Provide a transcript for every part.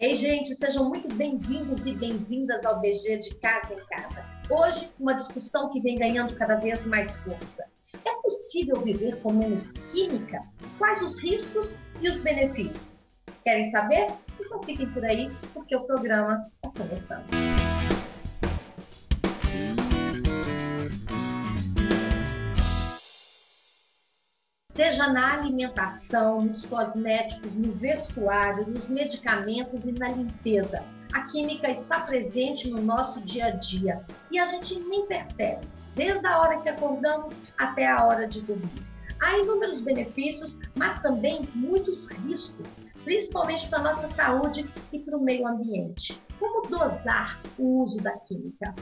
Ei, gente, sejam muito bem-vindos e bem-vindas ao BG de Casa em Casa. Hoje, uma discussão que vem ganhando cada vez mais força. É possível viver com menos química? Quais os riscos e os benefícios? Querem saber? Então fiquem por aí, porque o programa está começando. Seja na alimentação, nos cosméticos, no vestuário, nos medicamentos e na limpeza. A química está presente no nosso dia a dia e a gente nem percebe, desde a hora que acordamos até a hora de dormir. Há inúmeros benefícios, mas também muitos riscos, principalmente para a nossa saúde e para o meio ambiente. Como dosar o uso da química?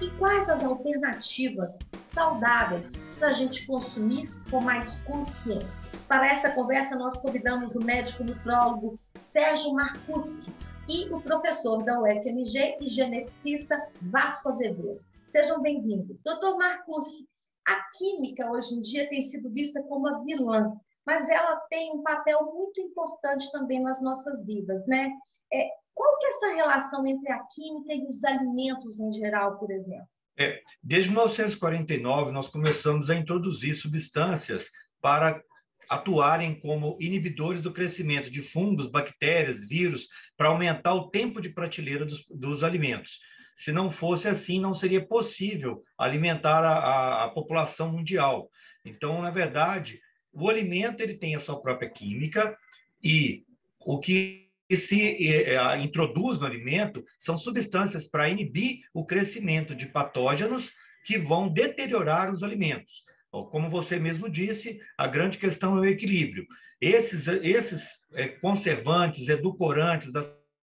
E quais as alternativas saudáveis para a gente consumir com mais consciência. Para essa conversa, nós convidamos o médico nutrólogo Sérgio Marcucci e o professor da UFMG e geneticista Vasco Azevedo. Sejam bem-vindos. Doutor Marcucci, a química hoje em dia tem sido vista como a vilã, mas ela tem um papel muito importante também nas nossas vidas, né? É, qual que é essa relação entre a química e os alimentos em geral, por exemplo? É, desde 1949, nós começamos a introduzir substâncias para atuarem como inibidores do crescimento de fungos, bactérias, vírus, para aumentar o tempo de prateleira dos, dos, alimentos. Se não fosse assim, não seria possível alimentar a, a, a população mundial. Então, na verdade, o alimento ele tem a sua própria química e o que que se é, introduz no alimento são substâncias para inibir o crescimento de patógenos que vão deteriorar os alimentos. Como você mesmo disse, a grande questão é o equilíbrio. Esses, esses é, conservantes, edulcorantes,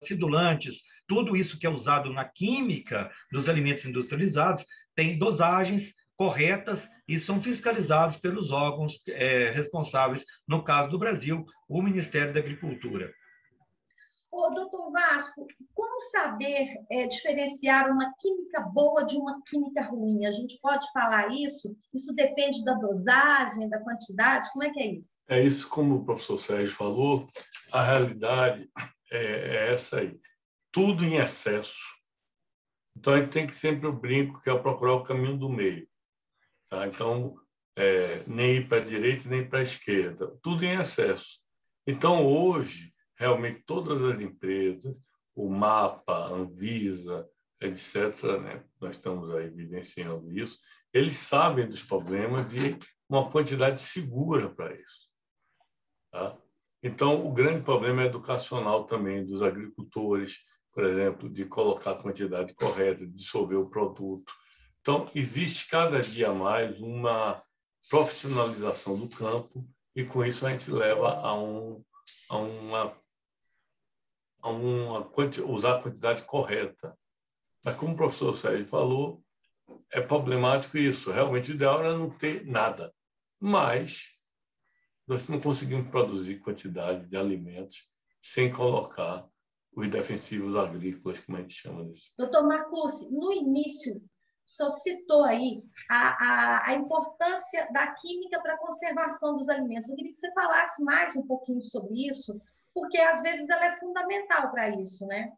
acidulantes, tudo isso que é usado na química dos alimentos industrializados, tem dosagens corretas e são fiscalizados pelos órgãos é, responsáveis, no caso do Brasil, o Ministério da Agricultura. Ô, doutor Vasco, como saber é, diferenciar uma química boa de uma química ruim? A gente pode falar isso? Isso depende da dosagem, da quantidade? Como é que é isso? É isso, como o professor Sérgio falou, a realidade é, é essa aí. Tudo em excesso. Então, a gente tem que sempre o brinco, que é procurar o caminho do meio. Tá? Então, é, nem ir para a direita nem para a esquerda. Tudo em excesso. Então, hoje, realmente todas as empresas, o MAPA, a Anvisa, etc., né? nós estamos aí evidenciando isso, eles sabem dos problemas de uma quantidade segura para isso. Tá? Então, o grande problema é educacional também dos agricultores, por exemplo, de colocar a quantidade correta, de dissolver o produto. Então, existe cada dia mais uma profissionalização do campo e, com isso, a gente leva a, um, a uma uma, usar a quantidade correta. Mas, como o professor Sérgio falou, é problemático isso. Realmente, o ideal era não ter nada. Mas nós não conseguimos produzir quantidade de alimentos sem colocar os defensivos agrícolas, como a gente chama disso. Doutor Marcos, no início, o senhor citou aí a, a, a importância da química para a conservação dos alimentos. Eu queria que você falasse mais um pouquinho sobre isso, porque às vezes ela é fundamental para isso, né?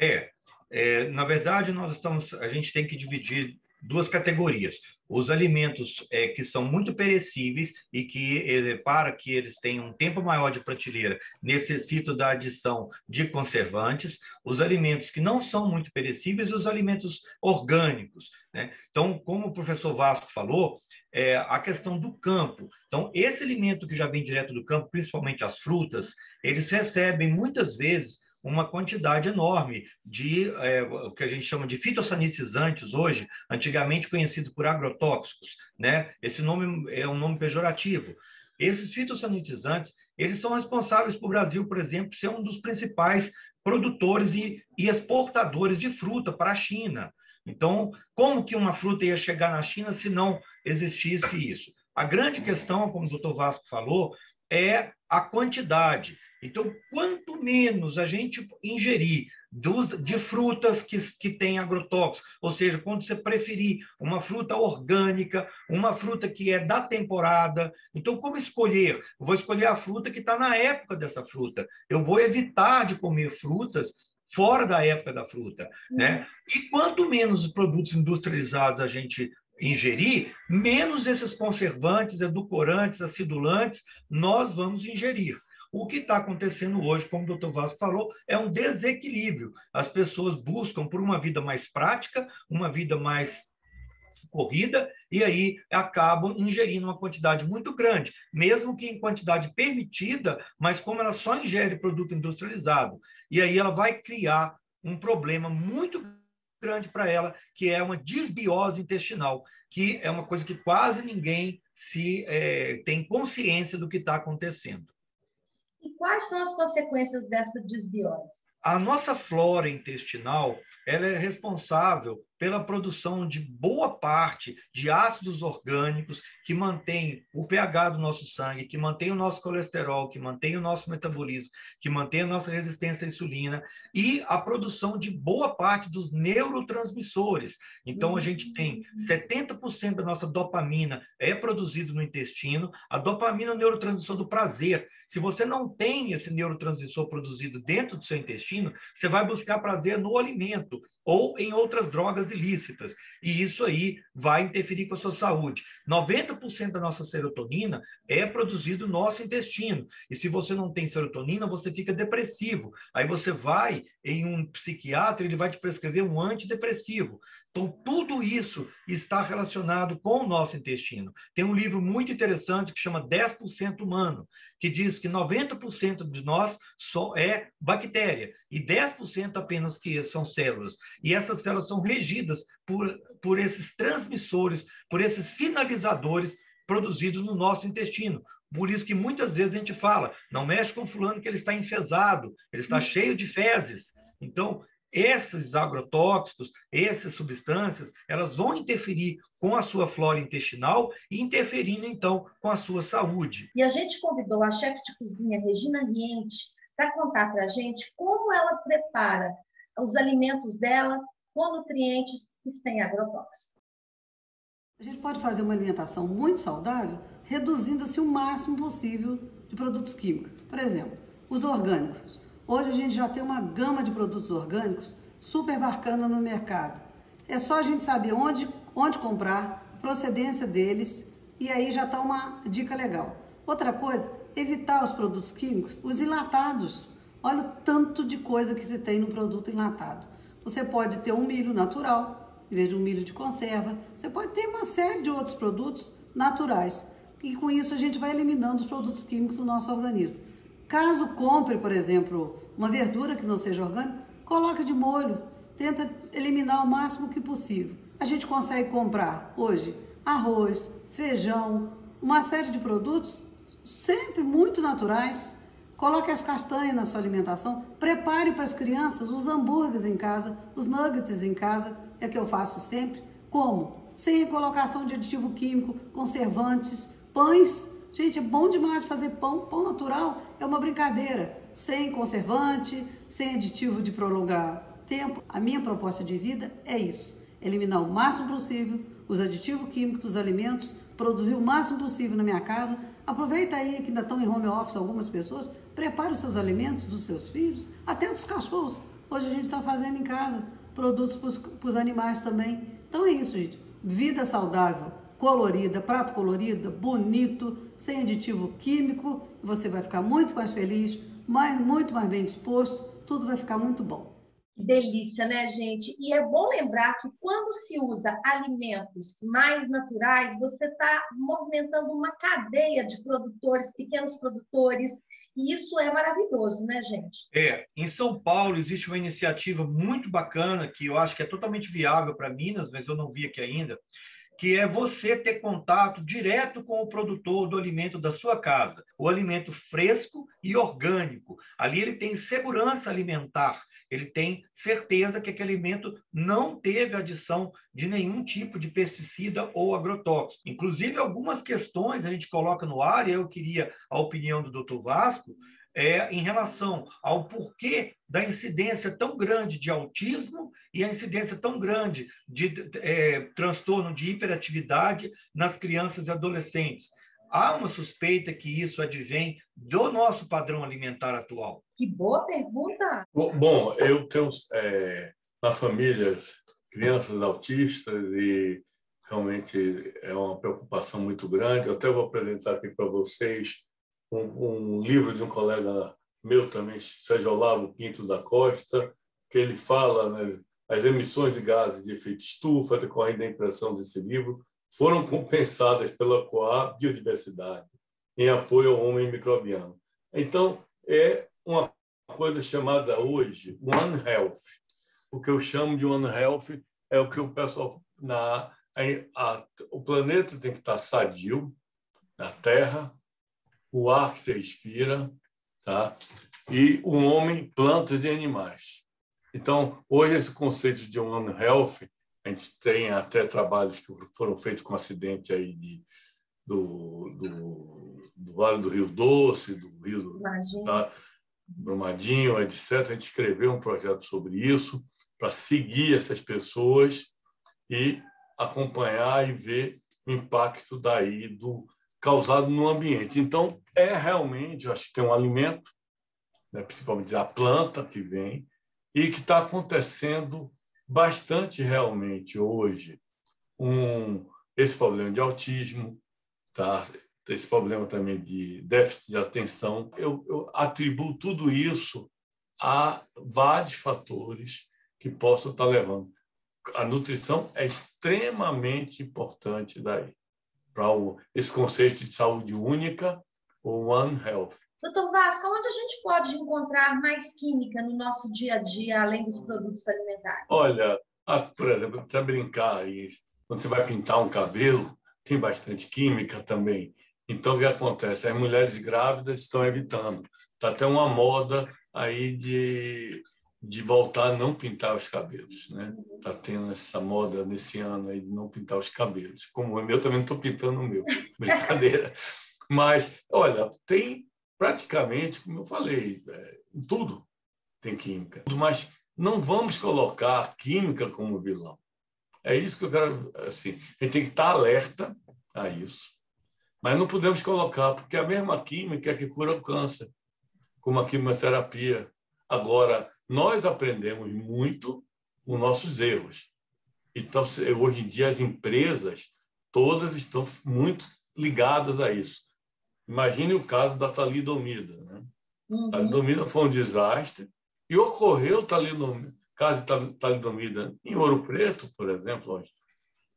É, é, na verdade nós estamos, a gente tem que dividir duas categorias: os alimentos é, que são muito perecíveis e que é, para que eles tenham um tempo maior de prateleira necessitam da adição de conservantes, os alimentos que não são muito perecíveis e os alimentos orgânicos. Né? Então, como o professor Vasco falou, é, a questão do campo. Então, esse alimento que já vem direto do campo, principalmente as frutas, eles recebem muitas vezes uma quantidade enorme de é, o que a gente chama de fitossanitizantes hoje, antigamente conhecido por agrotóxicos, né? Esse nome é um nome pejorativo. Esses fitossanitizantes, eles são responsáveis por o Brasil, por exemplo, ser um dos principais produtores e, e exportadores de fruta para a China. Então, como que uma fruta ia chegar na China se não existisse isso? A grande questão, como o doutor Vasco falou, é a quantidade. Então, quanto menos a gente ingerir dos, de frutas que, que têm agrotóxicos, ou seja, quando você preferir uma fruta orgânica, uma fruta que é da temporada. Então, como escolher? Eu vou escolher a fruta que está na época dessa fruta. Eu vou evitar de comer frutas fora da época da fruta. Né? Né? E quanto menos produtos industrializados a gente ingerir, menos esses conservantes, edulcorantes, acidulantes nós vamos ingerir. O que está acontecendo hoje, como o doutor Vasco falou, é um desequilíbrio. As pessoas buscam por uma vida mais prática, uma vida mais corrida, e aí acabam ingerindo uma quantidade muito grande, mesmo que em quantidade permitida, mas como ela só ingere produto industrializado. E aí ela vai criar um problema muito grande para ela, que é uma desbiose intestinal, que é uma coisa que quase ninguém se é, tem consciência do que está acontecendo. E quais são as consequências dessa desbiose? A nossa flora intestinal ela é responsável pela produção de boa parte de ácidos orgânicos que mantém o pH do nosso sangue, que mantém o nosso colesterol, que mantém o nosso metabolismo, que mantém a nossa resistência à insulina e a produção de boa parte dos neurotransmissores. Então a gente tem 70% da nossa dopamina é produzido no intestino. A dopamina é o neurotransmissor do prazer. Se você não tem esse neurotransmissor produzido dentro do seu intestino, você vai buscar prazer no alimento ou em outras drogas ilícitas. E isso aí vai interferir com a sua saúde. 90% da nossa serotonina é produzido no nosso intestino. E se você não tem serotonina, você fica depressivo. Aí você vai em um psiquiatra, ele vai te prescrever um antidepressivo. Então, tudo isso está relacionado com o nosso intestino. Tem um livro muito interessante que chama 10% Humano, que diz que 90% de nós só é bactéria e 10% apenas que são células. E essas células são regidas por, por esses transmissores, por esses sinalizadores produzidos no nosso intestino. Por isso que muitas vezes a gente fala, não mexe com fulano que ele está enfesado, ele está cheio de fezes. Então, esses agrotóxicos, essas substâncias, elas vão interferir com a sua flora intestinal e interferindo, então, com a sua saúde. E a gente convidou a chefe de cozinha, Regina Riente, para contar para a gente como ela prepara os alimentos dela com nutrientes e sem agrotóxicos. A gente pode fazer uma alimentação muito saudável reduzindo-se o máximo possível de produtos químicos. Por exemplo, os orgânicos. Hoje a gente já tem uma gama de produtos orgânicos super bacana no mercado. É só a gente saber onde, onde comprar, procedência deles e aí já está uma dica legal. Outra coisa, evitar os produtos químicos, os enlatados. Olha o tanto de coisa que se tem no produto enlatado. Você pode ter um milho natural, em vez de um milho de conserva. Você pode ter uma série de outros produtos naturais. E com isso a gente vai eliminando os produtos químicos do nosso organismo. Caso compre, por exemplo, uma verdura que não seja orgânica, coloque de molho, tenta eliminar o máximo que possível. A gente consegue comprar hoje arroz, feijão, uma série de produtos sempre muito naturais. Coloque as castanhas na sua alimentação. Prepare para as crianças os hambúrgueres em casa, os nuggets em casa, é que eu faço sempre. Como? Sem colocação de aditivo químico, conservantes, pães Gente, é bom demais fazer pão. Pão natural é uma brincadeira, sem conservante, sem aditivo de prolongar tempo. A minha proposta de vida é isso: eliminar o máximo possível os aditivos químicos dos alimentos, produzir o máximo possível na minha casa. Aproveita aí que ainda estão em home office algumas pessoas, prepare os seus alimentos dos seus filhos, até dos cachorros. Hoje a gente está fazendo em casa produtos para os animais também. Então é isso, gente. Vida saudável colorida, prato colorido, bonito, sem aditivo químico, você vai ficar muito mais feliz, mais, muito mais bem disposto, tudo vai ficar muito bom. Que delícia, né, gente? E é bom lembrar que quando se usa alimentos mais naturais, você está movimentando uma cadeia de produtores, pequenos produtores, e isso é maravilhoso, né, gente? É. Em São Paulo existe uma iniciativa muito bacana que eu acho que é totalmente viável para Minas, mas eu não vi aqui ainda, que é você ter contato direto com o produtor do alimento da sua casa, o alimento fresco e orgânico. Ali ele tem segurança alimentar, ele tem certeza que aquele alimento não teve adição de nenhum tipo de pesticida ou agrotóxico. Inclusive, algumas questões a gente coloca no ar, e eu queria a opinião do Dr. Vasco, é, em relação ao porquê da incidência tão grande de autismo e a incidência tão grande de é, transtorno de hiperatividade nas crianças e adolescentes. Há uma suspeita que isso advém do nosso padrão alimentar atual. Que boa pergunta! Bom, eu tenho é, na família crianças autistas e realmente é uma preocupação muito grande. Eu até vou apresentar aqui para vocês um, um, livro de um colega meu também, Sérgio Olavo Pinto da Costa, que ele fala né, as emissões de gases de efeito estufa decorrendo da impressão desse livro foram compensadas pela Coab Biodiversidade em apoio ao homem microbiano. Então, é uma coisa chamada hoje One Health. O que eu chamo de One Health é o que o pessoal na a, a, o planeta tem que estar sadio, na Terra, o ar que se respira, tá? e o homem, plantas e animais. Então, hoje, esse conceito de One Health, a gente tem até trabalhos que foram feitos com acidente aí de, do, do, do Vale do Rio Doce, do Rio do tá? Brumadinho, etc. A gente escreveu um projeto sobre isso para seguir essas pessoas e acompanhar e ver o impacto daí do causado no ambiente. Então, é realmente, eu acho que tem um alimento, né, principalmente a planta que vem, e que está acontecendo bastante realmente hoje um, esse problema de autismo, tá? esse problema também de déficit de atenção. Eu, eu atribuo tudo isso a vários fatores que possam estar levando. A nutrição é extremamente importante daí para esse conceito de saúde única, ou One Health. Doutor Vasco, onde a gente pode encontrar mais química no nosso dia a dia, além dos produtos alimentares? Olha, por exemplo, para brincar, quando você vai pintar um cabelo, tem bastante química também. Então, o que acontece? As mulheres grávidas estão evitando. Está até uma moda aí de, de voltar a não pintar os cabelos. Né? Está tendo essa moda nesse ano aí de não pintar os cabelos. Como o meu, também não estou pintando o meu. Brincadeira. Mas, olha, tem praticamente, como eu falei, é, tudo tem química. Mas não vamos colocar a química como vilão. É isso que eu quero. Assim, a gente tem que estar alerta a isso. Mas não podemos colocar, porque a mesma química é que cura o câncer, como a quimioterapia. Agora, nós aprendemos muito com nossos erros. Então, hoje em dia, as empresas todas estão muito ligadas a isso. Imagine o caso da talidomida. Né? Uhum. Talidomida foi um desastre e ocorreu talidomida, caso de talidomida em Ouro Preto, por exemplo,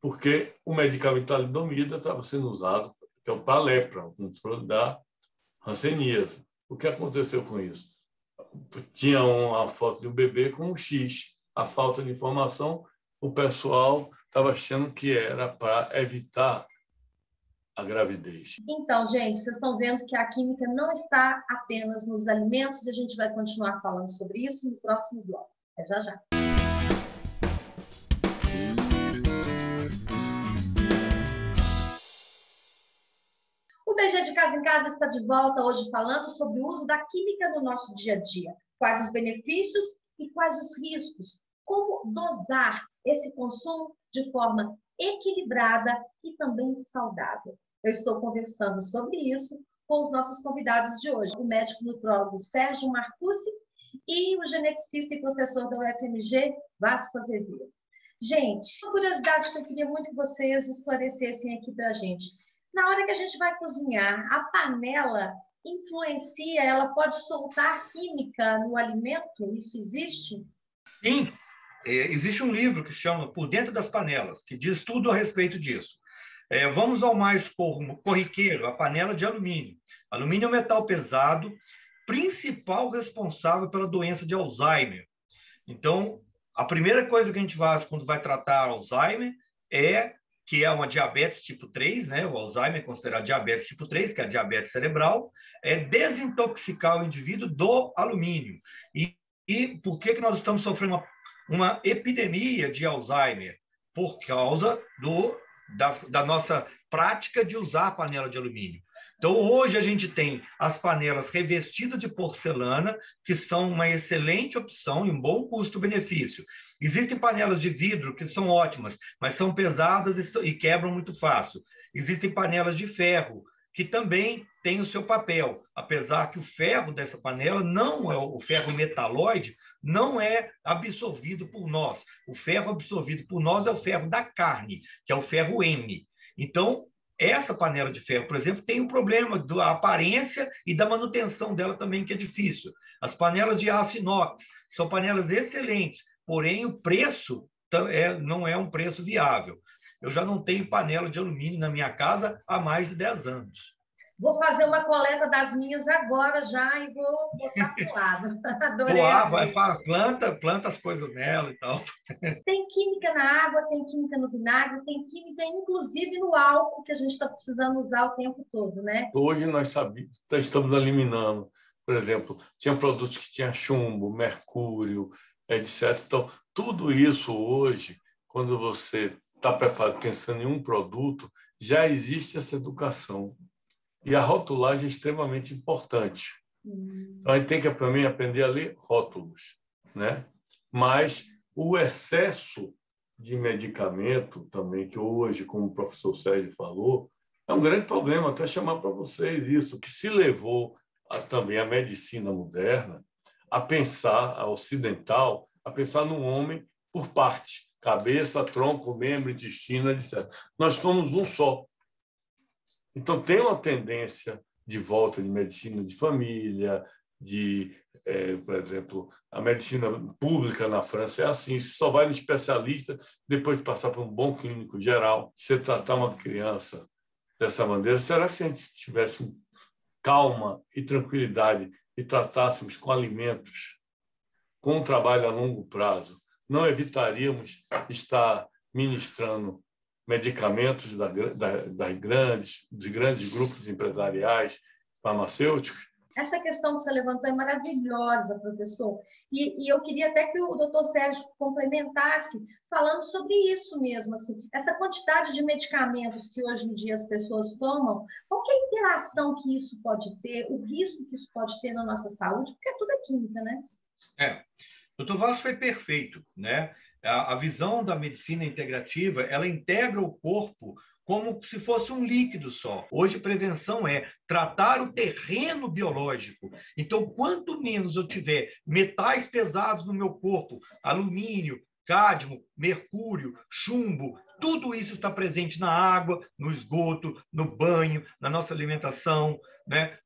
porque o medicamento talidomida estava sendo usado é para lepra, o controle da hanseníase. O que aconteceu com isso? Tinha uma foto de um bebê com um X. A falta de informação, o pessoal estava achando que era para evitar a gravidez. Então, gente, vocês estão vendo que a química não está apenas nos alimentos, a gente vai continuar falando sobre isso no próximo bloco. É já já. BG de Casa em Casa está de volta hoje falando sobre o uso da química no nosso dia a dia. Quais os benefícios e quais os riscos. Como dosar esse consumo de forma equilibrada e também saudável. Eu estou conversando sobre isso com os nossos convidados de hoje, o médico nutrólogo Sérgio Marcucci e o geneticista e professor da UFMG, Vasco Azevedo. Gente, uma curiosidade que eu queria muito que vocês esclarecessem aqui para a gente. Na hora que a gente vai cozinhar, a panela influencia, ela pode soltar química no alimento? Isso existe? Sim, é, existe um livro que chama Por Dentro das Panelas, que diz tudo a respeito disso. É, vamos ao mais corriqueiro, a panela de alumínio. Alumínio é um metal pesado, principal responsável pela doença de Alzheimer. Então, a primeira coisa que a gente faz quando vai tratar Alzheimer é que é uma diabetes tipo 3, né? O Alzheimer é considerado diabetes tipo 3, que é a diabetes cerebral, é desintoxicar o indivíduo do alumínio. E, e por que, que nós estamos sofrendo uma uma epidemia de Alzheimer por causa do, da, da nossa prática de usar a panela de alumínio. Então, hoje a gente tem as panelas revestidas de porcelana, que são uma excelente opção e um bom custo-benefício. Existem panelas de vidro que são ótimas, mas são pesadas e, quebram muito fácil. Existem panelas de ferro, que também têm o seu papel, apesar que o ferro dessa panela não é o ferro metalóide, não é absorvido por nós. O ferro absorvido por nós é o ferro da carne, que é o ferro M. Então, essa panela de ferro, por exemplo, tem um problema da aparência e da manutenção dela também, que é difícil. As panelas de aço inox são panelas excelentes, porém o preço é, não é um preço viável. Eu já não tenho panela de alumínio na minha casa há mais de 10 anos. Vou fazer uma coleta das minhas agora já e vou botar para o lado. Adorei. Boa, vai, planta, planta as coisas nela e tal. Tem química na água, tem química no vinagre, tem química inclusive no álcool que a gente está precisando usar o tempo todo, né? Hoje nós sabemos, estamos eliminando, por exemplo, tinha produtos que tinha chumbo, mercúrio, etc. Então, tudo isso hoje, quando você está pensando em um produto, já existe essa educação. E a rotulagem é extremamente importante. Hum. Então, a gente tem que, para mim, aprender a ler rótulos. Né? Mas o excesso de medicamento também, que hoje, como o professor Sérgio falou, é um grande problema, até chamar para vocês isso, que se levou a, também a medicina moderna a pensar, a ocidental, a pensar no homem por parte, cabeça, tronco, membro, intestino, etc. Nós somos um só. Então, tem uma tendência de volta de medicina de família, de, é, por exemplo, a medicina pública na França é assim: você só vai no especialista depois de passar por um bom clínico geral. Você tratar uma criança dessa maneira, será que se a gente tivesse calma e tranquilidade e tratássemos com alimentos, com um trabalho a longo prazo, não evitaríamos estar ministrando medicamentos da, da, das grandes, de grandes grupos empresariais farmacêuticos. Essa questão que você levantou é maravilhosa, professor. E, e eu queria até que o doutor Sérgio complementasse, falando sobre isso mesmo. Assim, essa quantidade de medicamentos que hoje em dia as pessoas tomam, qual é a interação que isso pode ter, o risco que isso pode ter na nossa saúde, porque tudo é química, né? É. O doutor Vasco foi perfeito, né? A, a visão da medicina integrativa, ela integra o corpo como se fosse um líquido só. Hoje, prevenção é tratar o terreno biológico. Então, quanto menos eu tiver metais pesados no meu corpo, alumínio, cádmio, mercúrio, chumbo, tudo isso está presente na água, no esgoto, no banho, na nossa alimentação, né?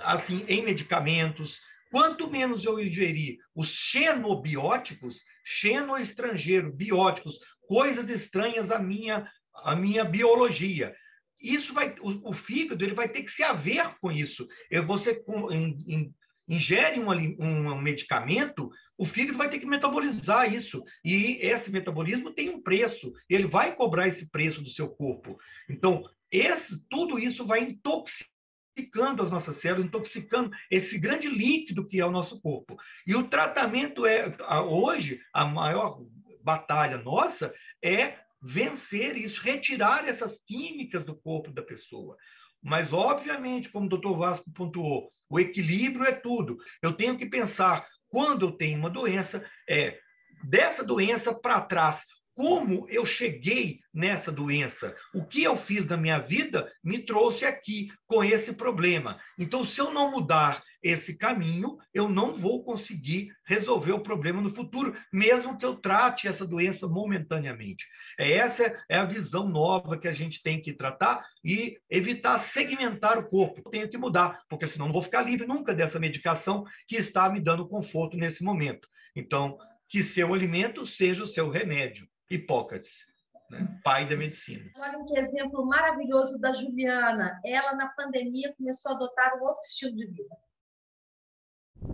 Assim, em medicamentos. Quanto menos eu ingerir os xenobióticos, xeno estrangeiro, bióticos, coisas estranhas à minha, à minha biologia. Isso vai, o, o fígado ele vai ter que se haver com isso. Você in, in, ingere um, um medicamento, o fígado vai ter que metabolizar isso. E esse metabolismo tem um preço. Ele vai cobrar esse preço do seu corpo. Então, esse, tudo isso vai intoxicar intoxicando as nossas células, intoxicando esse grande líquido que é o nosso corpo. E o tratamento é, hoje, a maior batalha nossa é vencer isso, retirar essas químicas do corpo da pessoa. Mas, obviamente, como o doutor Vasco pontuou, o equilíbrio é tudo. Eu tenho que pensar, quando eu tenho uma doença, é dessa doença para trás, como eu cheguei nessa doença. O que eu fiz na minha vida me trouxe aqui com esse problema. Então, se eu não mudar esse caminho, eu não vou conseguir resolver o problema no futuro, mesmo que eu trate essa doença momentaneamente. É essa é a visão nova que a gente tem que tratar e evitar segmentar o corpo. Eu tenho que mudar, porque senão não vou ficar livre nunca dessa medicação que está me dando conforto nesse momento. Então, que seu alimento seja o seu remédio. Hipócrates, né? pai da medicina. Olha um exemplo maravilhoso da Juliana. Ela, na pandemia, começou a adotar um outro estilo de vida.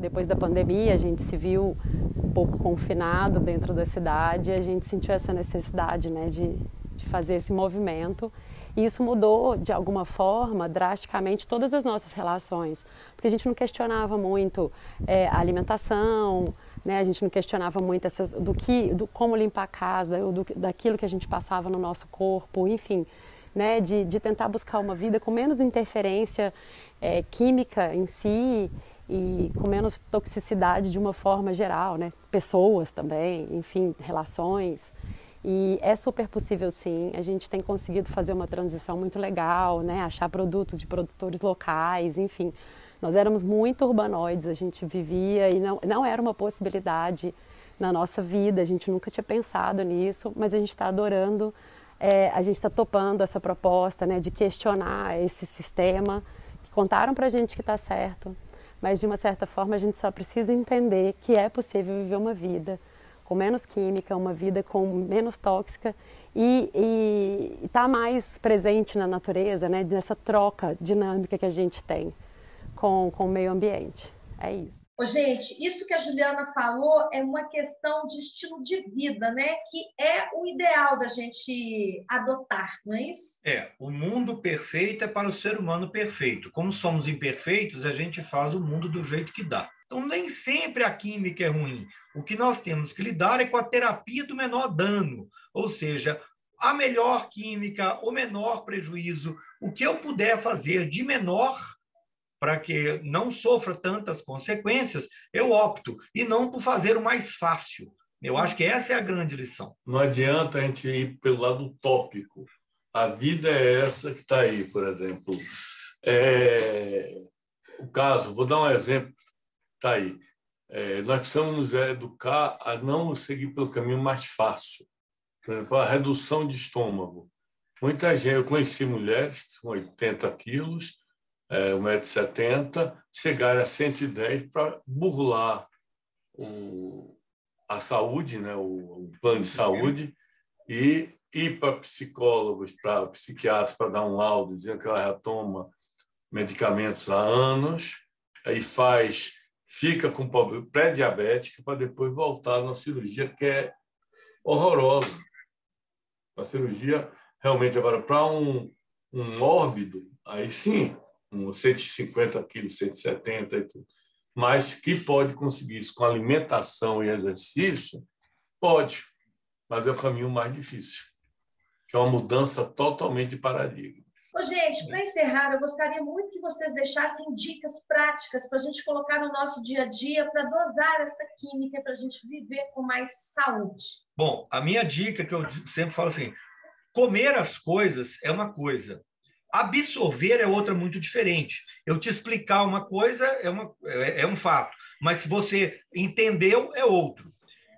Depois da pandemia, a gente se viu um pouco confinado dentro da cidade, a gente sentiu essa necessidade né, de, de fazer esse movimento. E isso mudou, de alguma forma, drasticamente todas as nossas relações, porque a gente não questionava muito é, a alimentação, né? A gente não questionava muito essas, do que, do como limpar a casa, do, daquilo que a gente passava no nosso corpo, enfim. né, de, de tentar buscar uma vida com menos interferência é, química em si e com menos toxicidade de uma forma geral, né? Pessoas também, enfim, relações. E é super possível sim, a gente tem conseguido fazer uma transição muito legal, né? Achar produtos de produtores locais, enfim. Nós éramos muito urbanoides, a gente vivia e não, não era uma possibilidade na nossa vida, a gente nunca tinha pensado nisso, mas a gente está adorando, é, a gente está topando essa proposta né, de questionar esse sistema, que contaram para a gente que está certo, mas de uma certa forma a gente só precisa entender que é possível viver uma vida com menos química, uma vida com menos tóxica e estar tá mais presente na natureza, né, nessa troca dinâmica que a gente tem com, com o meio ambiente. É isso. Ô, gente, isso que a Juliana falou é uma questão de estilo de vida, né? Que é o ideal da gente adotar, não é isso? É, o mundo perfeito é para o ser humano perfeito. Como somos imperfeitos, a gente faz o mundo do jeito que dá. Então, nem sempre a química é ruim. O que nós temos que lidar é com a terapia do menor dano, ou seja, a melhor química, o menor prejuízo, o que eu puder fazer de menor para que não sofra tantas consequências, eu opto, e não por fazer o mais fácil. Eu acho que essa é a grande lição. Não adianta a gente ir pelo lado utópico. A vida é essa que está aí, por exemplo. É... O caso, vou dar um exemplo, está aí. É, nós precisamos nos educar a não seguir pelo caminho mais fácil. Por exemplo, a redução de estômago. Muita gente, eu conheci mulheres com 80 quilos, é, 1,70m, chegaram a 110 para burlar o, a saúde, né, o, o plano de saúde, e ir para psicólogos, para psiquiatras, para dar um laudo dizendo que ela já toma medicamentos há anos, aí faz, fica com pré-diabética para depois voltar na cirurgia que é horrorosa. A cirurgia, realmente, agora, para um, um mórbido, aí sim, uns 150 quilos, 170 e tudo. Mas que pode conseguir isso com alimentação e exercício? Pode, mas é o caminho mais difícil, que é uma mudança totalmente de paradigma. Ô, gente, para encerrar, eu gostaria muito que vocês deixassem dicas práticas para a gente colocar no nosso dia a dia para dosar essa química para a gente viver com mais saúde. Bom, a minha dica que eu sempre falo assim: comer as coisas é uma coisa, Absorver é outra muito diferente. Eu te explicar uma coisa é, uma, é, é um fato, mas se você entendeu, é outro.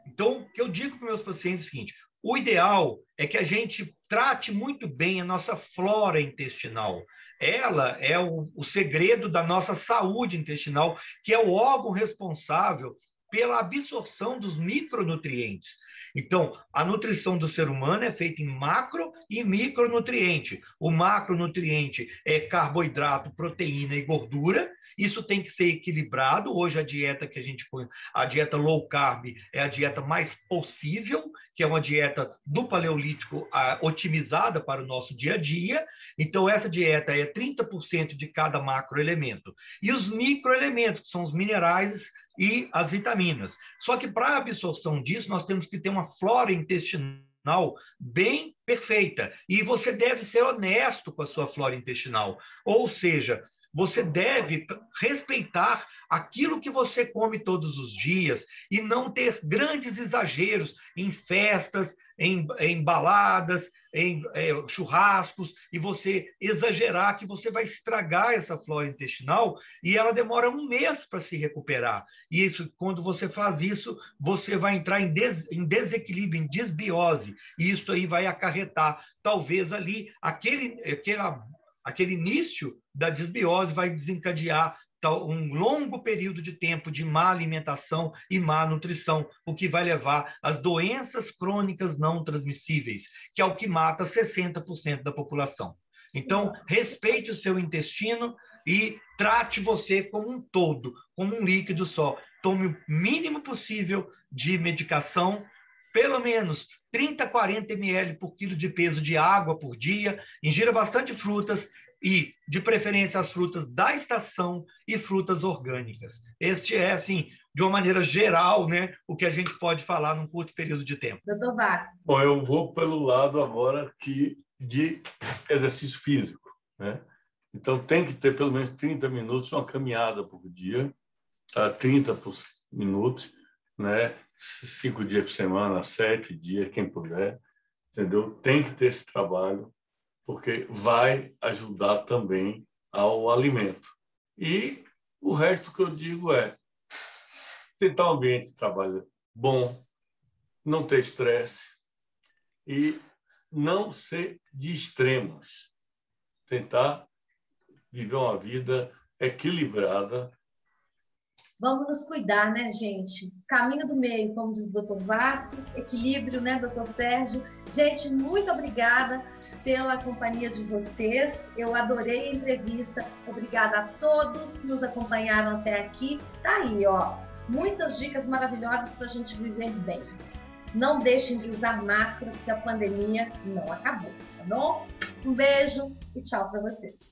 Então, o que eu digo para meus pacientes é o seguinte: o ideal é que a gente trate muito bem a nossa flora intestinal. Ela é o, o segredo da nossa saúde intestinal, que é o órgão responsável pela absorção dos micronutrientes. Então, a nutrição do ser humano é feita em macro e micronutriente. O macronutriente é carboidrato, proteína e gordura. Isso tem que ser equilibrado. Hoje a dieta que a gente põe, a dieta low carb, é a dieta mais possível, que é uma dieta do paleolítico otimizada para o nosso dia a dia. Então essa dieta é 30% de cada macroelemento. E os microelementos, que são os minerais e as vitaminas. Só que para a absorção disso, nós temos que ter uma flora intestinal bem perfeita. E você deve ser honesto com a sua flora intestinal. Ou seja, você deve respeitar aquilo que você come todos os dias e não ter grandes exageros em festas, em, em baladas, em é, churrascos, e você exagerar que você vai estragar essa flora intestinal e ela demora um mês para se recuperar. E isso, quando você faz isso, você vai entrar em, des, em desequilíbrio, em desbiose, e isso aí vai acarretar, talvez ali, aquele, aquela, aquele início da desbiose vai desencadear um longo período de tempo de má alimentação e má nutrição, o que vai levar às doenças crônicas não transmissíveis, que é o que mata 60% da população. Então, respeite o seu intestino e trate você como um todo, como um líquido só. Tome o mínimo possível de medicação, pelo menos 30, 40 ml por quilo de peso de água por dia, ingira bastante frutas e, de preferência, as frutas da estação e frutas orgânicas. Este é, assim, de uma maneira geral, né, o que a gente pode falar num curto período de tempo. Doutor Vasco. Bom, eu vou pelo lado agora que de exercício físico. Né? Então, tem que ter pelo menos 30 minutos, uma caminhada por dia, tá? 30 minutos, né? Cinco dias por semana, sete dias, quem puder, entendeu? Tem que ter esse trabalho, porque vai ajudar também ao alimento. E o resto que eu digo é tentar um ambiente de trabalho bom, não ter estresse e não ser de extremos. Tentar viver uma vida equilibrada. Vamos nos cuidar, né, gente? Caminho do meio, como diz o doutor Vasco, equilíbrio, né, doutor Sérgio? Gente, muito obrigada pela companhia de vocês. Eu adorei a entrevista. Obrigada a todos que nos acompanharam até aqui. Tá aí, ó. Muitas dicas maravilhosas para a gente viver bem. Não deixem de usar máscara, porque a pandemia não acabou, tá bom? Um beijo e tchau para vocês.